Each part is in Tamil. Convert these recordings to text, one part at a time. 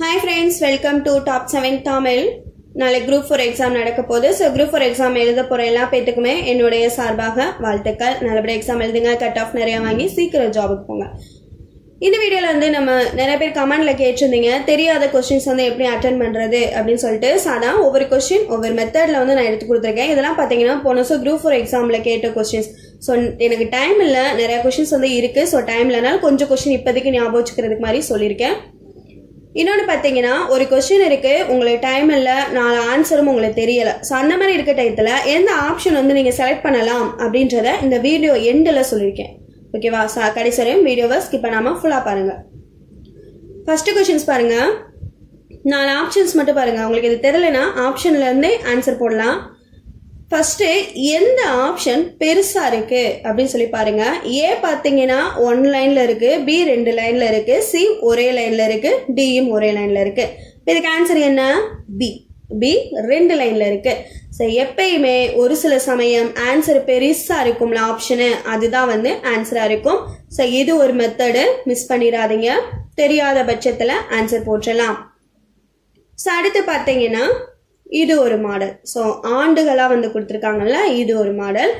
Hi friends welcome to top seven Tamil நாளை குரூப் ஃபோர் எக்ஸாம் நடக்க போகுது. ஸோ குரூப் ஃபோர் எக்ஸாம் எழுத போகிற எல்லா பேத்துக்குமே என்னுடைய சார்பாக வாழ்த்துக்கள். நல்லபடியாக எக்ஸாம் எழுதுங்க. கட் ஆஃப் நிறைய வாங்கி சீக்கிரம் ஜாபுக்கு போங்க. இந்த வீடியோவில் வந்து நம்ம நிறைய பேர் கமெண்டில் கேட்டிருந்தீங்க. தெரியாத கொஸ்டின்ஸ் வந்து எப்படி அட்டன் பண்ணுறது அப்படின்னு சொல்லிட்டு. சாதா ஒவ்வொரு கொஸ்டின் ஒவ்வொரு மெத்தடில் வந்து நான் எடுத்து கொடுத்துருக்கேன். இதெல்லாம் பார்த்தீங்கன்னா போன வருஷம் குரூப் ஃபோர் எக்ஸாமில் கேட்ட கொஸ்டின்ஸ் ஸோ எனக்கு டைம் இல்லை. நிறைய கொஸ்டின்ஸ் வந்து இருக்குது ஸோ டைம் இல்லைனாலும் கொஞ்சம் கொஸ்டின் இப்போதைக்கு ஞாபகம் வச்சுக்கிறதுக்கு மாதிரி சொல்லியிருக்கேன். இன்னொன்று பார்த்தீங்கன்னா ஒரு கொஸ்டின் இருக்குது உங்களுக்கு டைம் இல்லை. நாலு ஆன்சரும் உங்களுக்கு தெரியலை. ஸோ அந்த மாதிரி இருக்க டயத்தில் எந்த ஆப்ஷன் வந்து நீங்கள் செலக்ட் பண்ணலாம் அப்படின்றத இந்த வீடியோ எண்டில் சொல்லியிருக்கேன். ஓகேவா சா கடைசி வரையும் வீடியோவை ஸ்கிப் பண்ணாமல் ஃபுல்லாக பாருங்கள் ஃபஸ்ட்டு கொஷின்ஸ் பாருங்கள் நாலு ஆப்ஷன்ஸ் மட்டும் பாருங்கள் உங்களுக்கு இது தெரிலனா ஆப்ஷன்லேருந்தே ஆன்சர் போடலாம். ஃபர்ஸ்ட் எந்த ஆப்ஷன் பெருசா இருக்கு? அப்படின்னு சொல்லி பாருங்க. ஏ பாத்தீங்கன்னா ஒன் லைன்ல இருக்கு. பி ரெண்டு லைன்ல இருக்கு. சி ஒரே லைன்ல இருக்கு. டியும் ஒரே லைன்ல இருக்கு. இதுக்கு ஆன்சர் என்ன? பி பி ரெண்டு லைன்ல இருக்கு. ஸோ எப்பயுமே ஒரு சில சமயம் ஆன்சர் பெருசா இருக்கும்ல ஆப்ஷனு அதுதான் வந்து ஆன்சரா இருக்கும். ஸோ இது ஒரு மெத்தடு மிஸ் பண்ணிடாதீங்க. தெரியாத பட்சத்துல ஆன்சர் போட்டுடலாம் ஸோ அடுத்து பார்த்தீங்கன்னா இது ஒரு மாடல். ஸோ ஆண்டுகளாக வந்து கொடுத்துருக்காங்கல்ல இது ஒரு மாடல்.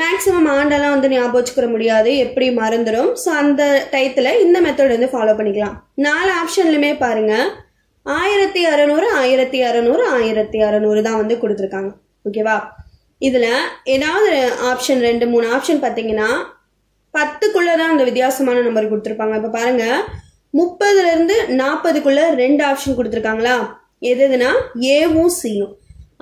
மேக்ஸிமம் ஆண்டெல்லாம் வந்து ஞாபகம் வச்சுக்கிற முடியாது எப்படி மறந்துடும் ஸோ அந்த டயத்தில் இந்த மெத்தட் வந்து ஃபாலோ பண்ணிக்கலாம். நாலு ஆப்ஷன்லையுமே பாருங்க. ஆயிரத்தி அறநூறு ஆயிரத்தி அறநூறு ஆயிரத்தி அறநூறு தான் வந்து கொடுத்துருக்காங்க. ஓகேவா இதில் ஏதாவது ஆப்ஷன் ரெண்டு மூணு ஆப்ஷன் பார்த்தீங்கன்னா பத்துக்குள்ளே தான் அந்த வித்தியாசமான நம்பர் கொடுத்துருப்பாங்க. இப்போ பாருங்கள் முப்பதுலேருந்து நாற்பதுக்குள்ளே ரெண்டு ஆப்ஷன் கொடுத்துருக்காங்களா? எதுனா ஏவும் சியும்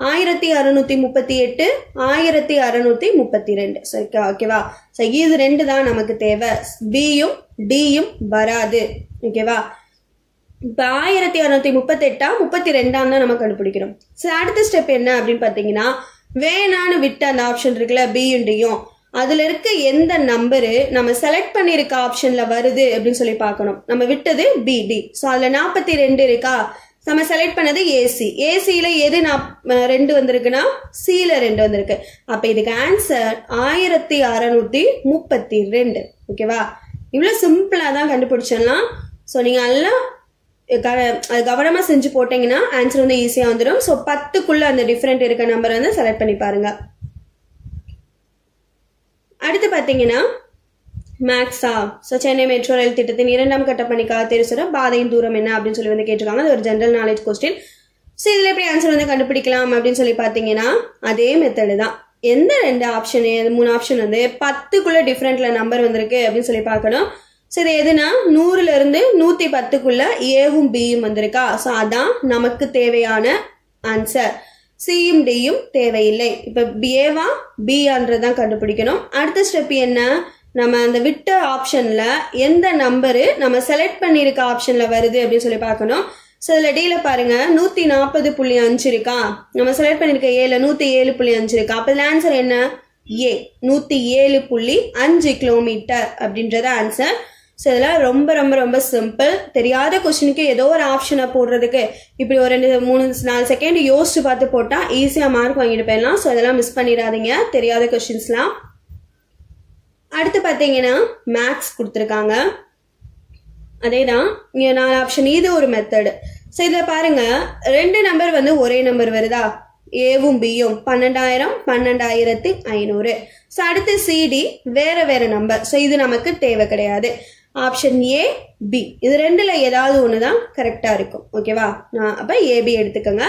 ஆயிரத்தி அறுநூத்தி முப்பத்தி எட்டு ஆயிரத்தி அறுநூத்தி முப்பத்தி ரெண்டு. சரி ஓகேவா ஸோ இது ரெண்டு தான் நமக்கு தேவை. பியும் டியும் வராது. ஓகேவா இப்போ ஆயிரத்தி அறுநூத்தி முப்பத்தெட்டா முப்பத்தி ரெண்டாம் தான் நம்ம கண்டுபிடிக்கிறோம். சரி அடுத்த ஸ்டெப் என்ன அப்படின்னு பார்த்தீங்கன்னா வேணான்னு விட்ட அந்த ஆப்ஷன் இருக்குல்ல பியும் டியும் அதுல இருக்க எந்த நம்பரு நம்ம செலக்ட் பண்ணிருக்க ஆப்ஷன்ல வருது அப்படின்னு சொல்லி பார்க்கணும். நம்ம விட்டது பிடி ஸோ அதுல நாற்பத்தி ரெண்டு இருக்கா? நம்ம செலக்ட் பண்ணது ஏசி ஏசியில் எது நான் ரெண்டு வந்திருக்குன்னா சியில் ரெண்டு வந்திருக்கு. அப்போ இதுக்கு ஆன்சர் ஆயிரத்தி அறநூற்றி முப்பத்தி ரெண்டு. ஓகேவா இவ்வளோ சிம்பிளாக தான் கண்டுபிடிச்சிடலாம். ஸோ நீங்கள் எல்லாம் அது கவனமாக செஞ்சு போட்டிங்கன்னா ஆன்சர் வந்து ஈஸியாக வந்துடும் ஸோ பத்துக்குள்ளே அந்த டிஃப்ரெண்ட் இருக்க நம்பர் வந்து செலக்ட் பண்ணி பாருங்கள் அடுத்து பார்த்தீங்கன்னா மேக்ஸா ஸோ சென்னை மெட்ரோ ரயில் திட்டத்தின் இரண்டாம் கட்ட பணிக்காக தெரிசுற பாதையின் தூரம் என்ன அப்படின்னு சொல்லி வந்து கேட்டிருக்காங்க. அது ஒரு ஜென்ரல் நாலேஜ் கொஸ்டின் ஸோ இதில் எப்படி ஆன்சர் வந்து கண்டுபிடிக்கலாம் அப்படின்னு சொல்லி பார்த்தீங்கன்னா அதே மெத்தடு தான். எந்த ரெண்டு ஆப்ஷன் மூணு ஆப்ஷன் வந்து பத்துக்குள்ள டிஃப்ரெண்ட்ல நம்பர் வந்திருக்கு அப்படின்னு சொல்லி பார்க்கணும். ஸோ இது எதுனா நூறுல இருந்து நூத்தி பத்துக்குள்ள ஏவும் பியும் வந்திருக்கா? ஸோ அதான் நமக்கு தேவையான ஆன்சர் சியும் டியும் தேவையில்லை. இப்போ ஏவா பியான்றதான் கண்டுபிடிக்கணும். அடுத்த ஸ்டெப் என்ன? நம்ம அந்த விட்ட ஆப்ஷன்ல எந்த நம்பரு நம்ம செலக்ட் பண்ணியிருக்க ஆப்ஷன்ல வருது அப்படின்னு சொல்லி பார்க்கணும். ஸோ இதில் டீல பாருங்க நூற்றி நாற்பது புள்ளி அஞ்சு இருக்கா? நம்ம செலக்ட் பண்ணியிருக்க ஏழு நூற்றி ஏழு புள்ளி அஞ்சு இருக்கா? அப்போ ஆன்சர் என்ன? ஏ நூற்றி ஏழு புள்ளி அஞ்சு கிலோமீட்டர் அப்படின்றத ஆன்சர் ஸோ இதெல்லாம் ரொம்ப ரொம்ப ரொம்ப சிம்பிள் தெரியாத கொஸ்டினுக்கு ஏதோ ஒரு ஆப்ஷனை போடுறதுக்கு இப்படி ஒரு ரெண்டு மூணு நாலு செகண்ட் யோசிச்சு பார்த்து போட்டால் ஈஸியாக மார்க் வாங்கிட்டு போயிடலாம். ஸோ இதெல்லாம் மிஸ் பண்ணிடாதீங்க. தெரியாத கொஸ்டின்ஸ்லாம் அடுத்து பார்த்தீங்கன்னா மேக்ஸ் கொடுத்துருக்காங்க. அதே தான் இங்கே நாலு ஆப்ஷன் இது ஒரு மெத்தடு ஸோ இதில் பாருங்கள் ரெண்டு நம்பர் வந்து ஒரே நம்பர் வருதா? ஏவும் பியும் பன்னெண்டாயிரம் பன்னெண்டாயிரத்தி ஐநூறு. ஸோ அடுத்து சிடி வேற வேற நம்பர் ஸோ இது நமக்கு தேவை கிடையாது. ஆப்ஷன் ஏ பி இது ரெண்டில் ஏதாவது ஒன்று தான் கரெக்டாக இருக்கும். ஓகேவா நான் அப்போ ஏபி எடுத்துக்கோங்க.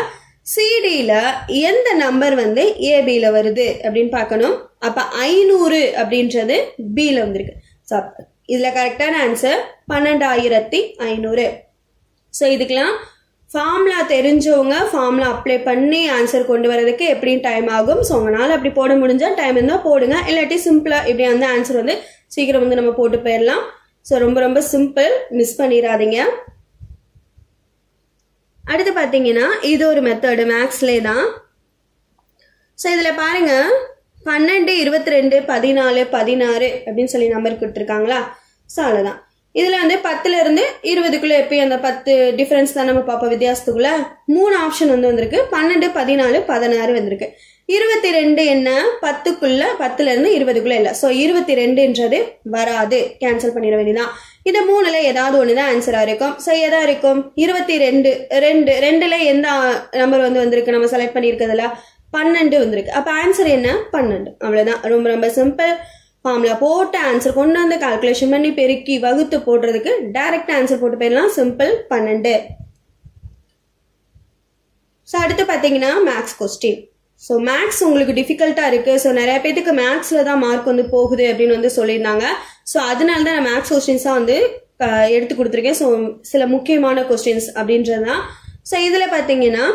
சிடியில் எந்த நம்பர் வந்து ஏபியில் வருது அப்படின்னு பார்க்கணும். அப்போ ஐநூறு அப்படின்றது பியில் வந்திருக்கு. ஸோ இதில் கரெக்டான ஆன்சர் பன்னெண்டாயிரத்தி ஐநூறு. ஸோ இதுக்கெல்லாம் ஃபார்முலா தெரிஞ்சவங்க ஃபார்முலா அப்ளை பண்ணி ஆன்சர் கொண்டு வரதுக்கு எப்படியும் டைம் ஆகும். ஸோ உங்களால் அப்படி போட முடிஞ்சால் டைம் இருந்தால் போடுங்க. இல்லாட்டி சிம்பிளாக இப்படி வந்து ஆன்சர் வந்து சீக்கிரம் வந்து நம்ம போட்டு போயிடலாம். ஸோ ரொம்ப ரொம்ப சிம்பிள் மிஸ் பண்ணிடாதீங்க. அடுத்து பார்த்தீங்கன்னா இது ஒரு மெத்தடு மேக்ஸ்லே தான். ஸோ இதில் பாருங்கள் பன்னெண்டு இருபத்தி ரெண்டு பதினாலு பதினாறு அப்படின்னு சொல்லி நம்பர் கொடுத்துருக்காங்களா? ஸோ அவ்வளோதான் இதில் வந்து பத்துலேருந்து இருபதுக்குள்ளே எப்பயும் அந்த பத்து டிஃப்ரென்ஸ் தான் நம்ம பார்ப்போம் வித்தியாசத்துக்குள்ளே. மூணு ஆப்ஷன் வந்து வந்திருக்கு. பன்னெண்டு பதினாலு பதினாறு வந்திருக்கு. இருபத்தி ரெண்டு என்ன? பத்துக்குள்ள பத்துலேருந்து இருபதுக்குள்ளே இல்லை. ஸோ இருபத்தி ரெண்டுன்றது வராது. கேன்சல் பண்ணிட வேண்டியதான் இந்த மூணுல ஏதாவது ஒண்ணுதான் ஆன்சரா இருக்கும். ஸோ எதா இருக்கும்? இருபத்தி ரெண்டு ரெண்டு ரெண்டுல எந்த நம்பர் வந்து வந்திருக்கு? நம்ம செலக்ட் பண்ணியிருக்கிறதுல பன்னெண்டு வந்திருக்கு. அப்போ ஆன்சர் என்ன? பன்னெண்டு. அவ்வளோதான் ரொம்ப ரொம்ப சிம்பிள் ஃபார்முலா போட்டு ஆன்சர் கொண்டு வந்து கால்குலேஷன் பண்ணி பெருக்கி வகுத்து போடுறதுக்கு டைரக்ட் ஆன்சர் போட்டு போயிடலாம். சிம்பிள் பன்னெண்டு. ஸோ அடுத்து பார்த்தீங்கன்னா மேக்ஸ் கொஸ்டின் ஸோ மேக்ஸ் உங்களுக்கு டிஃபிகல்ட்டாக இருக்குது ஸோ நிறைய பேத்துக்கு மேக்ஸில் தான் மார்க் வந்து போகுது அப்படின்னு வந்து சொல்லியிருந்தாங்க. ஸோ அதனால தான் நான் மேக்ஸ் கொஸ்டின்ஸாக வந்து எடுத்து கொடுத்துருக்கேன். ஸோ சில முக்கியமான கொஸ்டின்ஸ் அப்படின்றது தான். ஸோ இதில் பார்த்தீங்கன்னா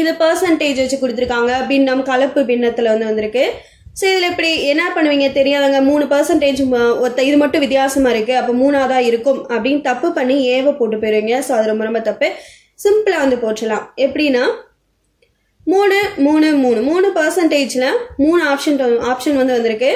இது பர்சன்டேஜ் வச்சு கொடுத்துருக்காங்க. பின்னம் கலப்பு பின்னத்தில் வந்து வந்திருக்கு. ஸோ இதில் இப்படி என்ன பண்ணுவீங்க தெரியாதவங்க? மூணு பர்சன்டேஜ் ஒத்த இது மட்டும் வித்தியாசமாக இருக்குது அப்போ மூணாக தான் இருக்கும் அப்படின்னு தப்பு பண்ணி ஏவ போட்டு போயிருவீங்க. ஸோ அது ரொம்ப ரொம்ப தப்பு. சிம்பிளாக வந்து போட்டுலாம் எப்படின்னா மூணு மூணு மூணு. மூணு பர்சன்டேஜில் மூணு ஆப்ஷன் ஆப்ஷன் வந்து வந்திருக்கு.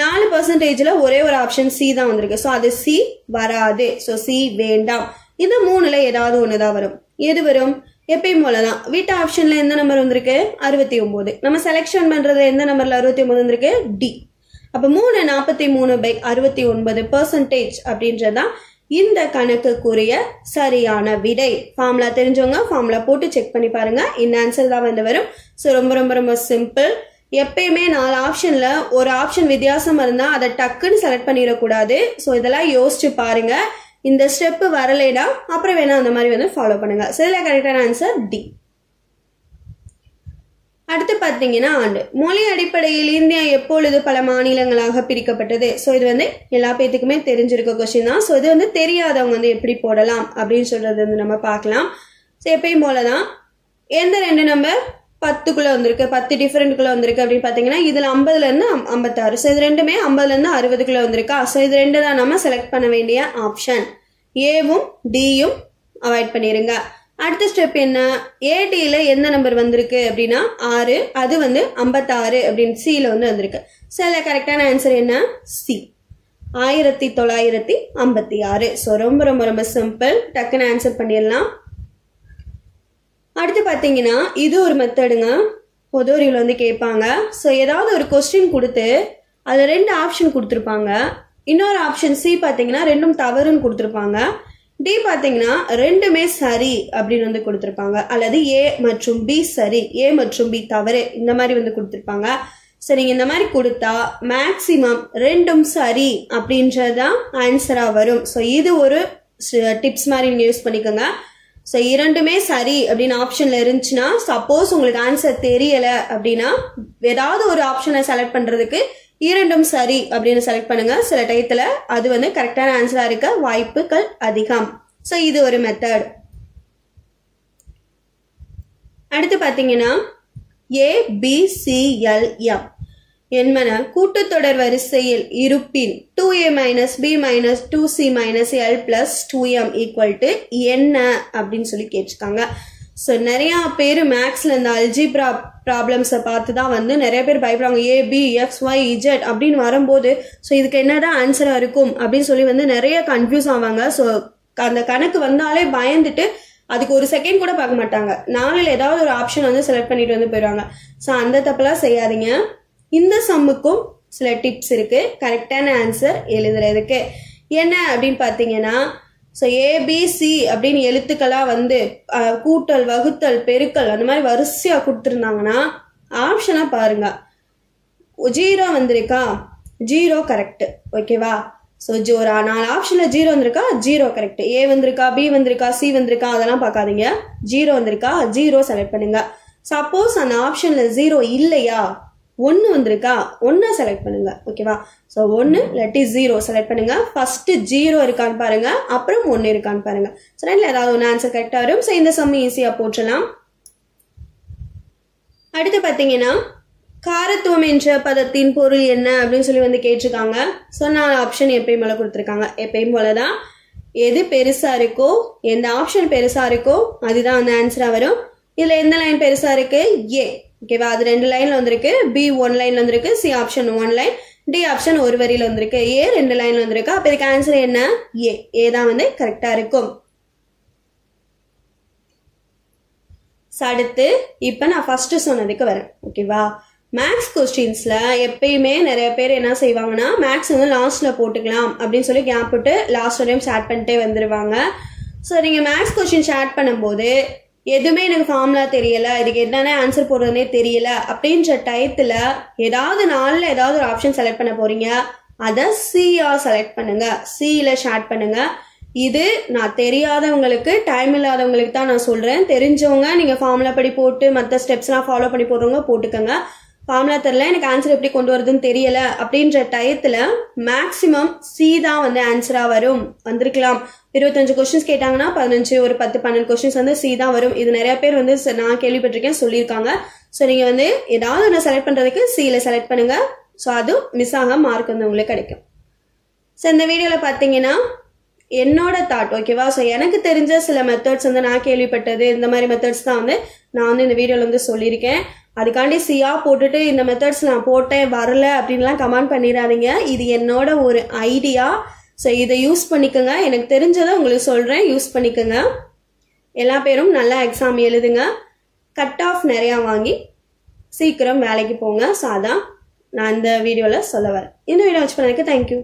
நாலு பர்சன்டேஜில் ஒரே ஒரு ஆப்ஷன் சி தான் வந்திருக்கு. ஸோ அது சி வராது. ஸோ சி வேண்டாம். இந்த மூணுல ஏதாவது ஒன்று தான் வரும். எது வரும்? எப்பயும் போலதான். வீட்டு ஆப்ஷன்ல எந்த நம்பர் வந்திருக்கு? அறுபத்தி ஒன்பது. நம்ம செலெக்ஷன் பண்றது எந்த நம்பர்ல அறுபத்தி ஒன்பது வந்திருக்கு? டி அப்ப மூணு நாற்பத்தி மூணு பை அறுபத்தி ஒன்பது பர்சன்டேஜ் அப்படின்றது தான் இந்த கணக்குக்குரிய சரியான விடை. ஃபார்முலா தெரிஞ்சவங்க ஃபார்முலா போட்டு செக் பண்ணி பாருங்க. இந்த ஆன்சர் தான் வந்து வரும். ஸோ ரொம்ப ரொம்ப ரொம்ப சிம்பிள் எப்பயுமே நாலு ஆப்ஷன்ல ஒரு ஆப்ஷன் வித்தியாசம் இருந்தா அதை டக்குன்னு செலக்ட் பண்ணிடக்கூடாது. ஸோ இதெல்லாம் யோசிச்சு பாருங்க. இந்த ஸ்டெப் வரலைனா அப்புறம் வேணா அந்த மாதிரி வந்து ஃபாலோ பண்ணுங்க. ஸோ கரெக்டான ஆன்சர் டி அடுத்து பார்த்தீங்கன்னா ஆண்டு. மொழி அடிப்படையில் இந்தியா எப்பொழுது பல மாநிலங்களாக பிரிக்கப்பட்டது? ஸோ இது வந்து எல்லா பேத்துக்குமே தெரிஞ்சிருக்க கொஸ்டின் தான். ஸோ இது வந்து தெரியாதவங்க வந்து எப்படி போடலாம் அப்படின்னு சொல்றது வந்து நம்ம பார்க்கலாம். ஸோ எப்பயும் போல தான் எந்த ரெண்டு நம்பர் பத்துக்குள்ள வந்திருக்கு பத்து டிஃபரெண்ட்டுக்குள்ள வந்திருக்கு அப்படின்னு பார்த்தீங்கன்னா இதில் ஐம்பதுல இருந்து ஐம்பத்தாறு. ஸோ இது ரெண்டுமே ஐம்பதுலேருந்து அறுபதுக்குள்ளே அறுபதுக்குள்ள வந்திருக்கா? ஸோ இது ரெண்டு தான் நம்ம செலக்ட் பண்ண வேண்டிய ஆப்ஷன் ஏவும் டியும் அவாய்ட் பண்ணிடுங்க அடுத்த ஸ்டெப் என்ன? ஏடியில் எந்த நம்பர் வந்திருக்கு அப்படின்னா ஆறு அது வந்து ஐம்பத்தாறு அப்படின்னு சியில் வந்து வந்திருக்கு. சில கரெக்டான ஆன்சர் என்ன? சி ஆயிரத்தி தொள்ளாயிரத்தி ஐம்பத்தி ஆறு ஸோ ரொம்ப ரொம்ப ரொம்ப சிம்பிள் டக்குன்னு ஆன்சர் பண்ணிடலாம். அடுத்து பார்த்தீங்கன்னா இது ஒரு மெத்தடுங்க பொது வந்து கேட்பாங்க. ஸோ ஏதாவது ஒரு கொஸ்டின் கொடுத்து அதில் ரெண்டு ஆப்ஷன் கொடுத்துருப்பாங்க. இன்னொரு ஆப்ஷன் சி பார்த்தீங்கன்னா ரெண்டும் தவறுன்னு கொடுத்துருப்பாங்க. டி பார்த்தீங்கன்னா ரெண்டுமே சரி அப்படின்னு வந்து கொடுத்துருப்பாங்க. அல்லது ஏ மற்றும் பி சரி ஏ மற்றும் பி தவறு இந்த மாதிரி வந்து கொடுத்துருப்பாங்க. சரிங்க இந்த மாதிரி கொடுத்தா மேக்சிமம் ரெண்டும் சரி அப்படின்றது தான் ஆன்சராக வரும். ஸோ இது ஒரு டிப்ஸ் மாதிரி நீங்கள் யூஸ் பண்ணிக்கோங்க. ஸோ இரண்டுமே சரி அப்படின்னு ஆப்ஷன்ல இருந்துச்சுன்னா சப்போஸ் உங்களுக்கு ஆன்சர் தெரியல அப்படின்னா ஏதாவது ஒரு ஆப்ஷனை செலக்ட் பண்றதுக்கு இரண்டும் சரி அப்படின்னு செலக்ட் பண்ணுங்க. சில டயத்துல அது வந்து கரெக்டான ஆன்சரா இருக்க வாய்ப்புகள் அதிகம். ஸோ இது ஒரு மெத்தட் அடுத்து பார்த்தீங்கன்னா A B C L M என்பன கூட்டுத்தொடர் வரிசையில் இருப்பின் two A minus B minus two C minus L plus two M equal to என்ன அப்படின்னு சொல்லி கேட்டிருக்காங்க. ஸோ நிறையா பேர் மேக்ஸில் இந்த அல்ஜிப்ரா ப்ராப்ளம்ஸை பார்த்து தான் வந்து நிறைய பேர் பயப்படுறாங்க A B X Y Z அப்படின்னு வரும்போது ஸோ இதுக்கு என்னதான் ஆன்சராக இருக்கும் அப்படின்னு சொல்லி வந்து நிறைய கன்ஃபியூஸ் ஆவாங்க. ஸோ அந்த கணக்கு வந்தாலே பயந்துட்டு அதுக்கு ஒரு செகண்ட் கூட பார்க்க மாட்டாங்க. நாளில் ஏதாவது ஒரு ஆப்ஷன் வந்து செலக்ட் பண்ணிட்டு வந்து போயிடுவாங்க. ஸோ அந்த தப்பெல்லாம் செய்யாதீங்க. இந்த சம்முக்கும் சில டிப்ஸ் இருக்கு. கரெக்டான ஆன்சர் எழுதுறதுக்கு. என்ன அப்படின்னு பார்த்தீங்கன்னா ஸோ ஏபிசி அப்படின்னு எழுத்துக்களாக வந்து கூட்டல் வகுத்தல் பெருக்கல் அந்த மாதிரி வரிசையாக கொடுத்துருந்தாங்கன்னா ஆப்ஷனாக பாருங்க. ஜீரோ வந்திருக்கா? ஜீரோ கரெக்டு ஓகேவா ஸோ ஒரு நாலு ஆப்ஷனில் ஜீரோ வந்திருக்கா? ஜீரோ கரெக்ட் ஏ வந்திருக்கா? பி வந்திருக்கா? சி வந்திருக்கா? அதெல்லாம் பார்க்காதீங்க. ஜீரோ வந்திருக்கா? ஜீரோ செலக்ட் பண்ணுங்க. சப்போஸ் அந்த ஆப்ஷனில் ஜீரோ இல்லையா? ஒன்று வந்திருக்கா? ஒன்றை செலக்ட் பண்ணுங்க. ஓகேவா ஸோ ஒன்று இல்லாட்டி ஜீரோ செலக்ட் பண்ணுங்க. ஃபர்ஸ்ட் ஜீரோ இருக்கான்னு பாருங்க. அப்புறம் ஒன்று இருக்கான்னு பாருங்க. ஸோ ரெண்டில் ஏதாவது ஒன்று ஆன்சர் கரெக்டாக வரும். ஸோ இந்த சம் ஈஸியாக போட்டுடலாம் அடுத்து பார்த்தீங்கன்னா காரத்துவம் என்ற பதத்தின் பொருள் என்ன அப்படின்னு சொல்லி வந்து கேட்டிருக்காங்க. ஸோ நான் ஆப்ஷன் எப்பயும் போல கொடுத்துருக்காங்க. எப்பயும் போல தான் எது பெருசாக இருக்கோ எந்த ஆப்ஷன் பெருசாக இருக்கோ அதுதான் அந்த ஆன்சராக வரும். இதில் எந்த லைன் பெருசாக இருக்குது ஏ ஓகேவா அது ரெண்டு லைன்ல வந்திருக்கு. பி ஒன் லைன்ல வந்திருக்கு C option one line D option ஒரு வரியில வந்திருக்கு. ஏ ரெண்டு லைன்ல வந்திருக்கு. அப்ப இதுக்கு ஆன்சர் என்ன? ஏ ஏ தான் வந்து கரெக்டா இருக்கும். அடுத்து இப்போ நான் ஃபர்ஸ்ட் சொன்னதுக்கு வரேன். ஓகேவா மேக்ஸ் கொஸ்டின்ஸில் எப்பயுமே நிறைய பேர் என்ன செய்வாங்கன்னா மேக்ஸ் வந்து லாஸ்ட்டில் போட்டுக்கலாம் அப்படின்னு சொல்லி கேப் விட்டு லாஸ்ட் வரையும் ஸ்டார்ட் பண்ணிட்டே வந்துடுவாங்க ஸோ நீங்கள் மேக்ஸ் கொஸ்டின் ஸ்டார்ட் பண்ணும்போது எதுவுமே எனக்கு ஃபார்முலா தெரியல இதுக்கு என்னென்ன ஆன்சர் போடுறதுனே தெரியல அப்படின்ற டயத்தில் ஏதாவது நாளில் ஏதாவது ஒரு ஆப்ஷன் செலக்ட் பண்ண போறீங்க. அதை சியா செலக்ட் பண்ணுங்க. சியில் ஷேர் பண்ணுங்க. இது நான் தெரியாதவங்களுக்கு டைம் இல்லாதவங்களுக்கு தான் நான் சொல்றேன். தெரிஞ்சவங்க நீங்க ஃபார்முலா படி போட்டு மற்ற ஸ்டெப்ஸ்லாம் ஃபாலோ பண்ணி போடுறவங்க போட்டுக்கோங்க. ஃபார்முலா தெரில எனக்கு ஆன்சர் எப்படி கொண்டு வருதுன்னு தெரியல அப்படின்ற டயத்தில் மேக்சிமம் சி தான் வந்து ஆன்சராக வரும். வந்திருக்கலாம். இருபத்தஞ்சு கொஸ்டின்ஸ் கேட்டாங்கன்னா பதினஞ்சு ஒரு பத்து பன்னெண்டு கொஸ்டின்ஸ் வந்து சி தான் வரும். இது நிறைய பேர் வந்து நான் கேள்விப்பட்டிருக்கேன் சொல்லியிருக்காங்க. ஸோ நீங்கள் வந்து ஏதாவது ஒன்று செலக்ட் பண்ணுறதுக்கு சியில் செலக்ட் பண்ணுங்க. ஸோ அதுவும் மிஸ் ஆக மார்க் வந்து உங்களுக்கு கிடைக்கும். ஸோ இந்த வீடியோவில் பார்த்தீங்கன்னா என்னோட தாட் ஓகேவா ஸோ எனக்கு தெரிஞ்ச சில மெத்தட்ஸ் வந்து நான் கேள்விப்பட்டது இந்த மாதிரி மெத்தட்ஸ் தான் வந்து நான் வந்து இந்த வீடியோவில் வந்து சொல்லியிருக்கேன். அதுக்காண்டி சியா போட்டுட்டு இந்த மெத்தட்ஸ் நான் போட்டேன் வரல அப்படின்லாம் கமெண்ட் பண்ணிடாதீங்க. இது என்னோட ஒரு ஐடியா ஸோ இதை யூஸ் பண்ணிக்கோங்க. எனக்கு தெரிஞ்சதை உங்களுக்கு சொல்கிறேன் யூஸ் பண்ணிக்கோங்க. எல்லா பேரும் நல்லா எக்ஸாம் எழுதுங்க. கட் ஆஃப் நிறையா வாங்கி சீக்கிரம் வேலைக்கு போங்க. ஸோ அதான் நான் இந்த வீடியோவில் சொல்ல வரேன். இந்த வீடியோ வச்சு பண்ணதுக்கு தேங்க்யூ